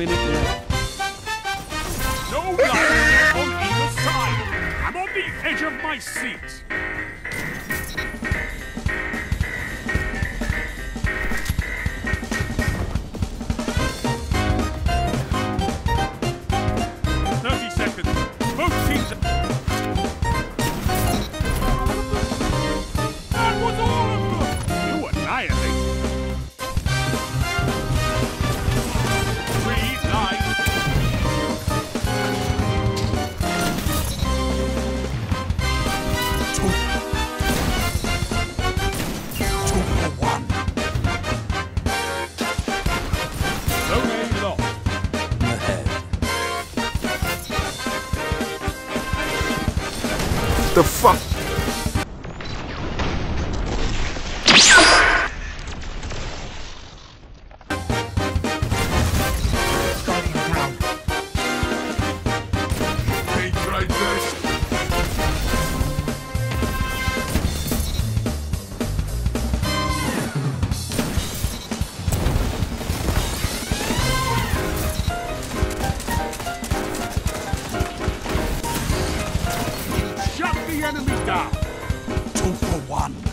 minute left. No light on either side. I'm on the edge of my seat. The fuck? the enemy down. Two for one.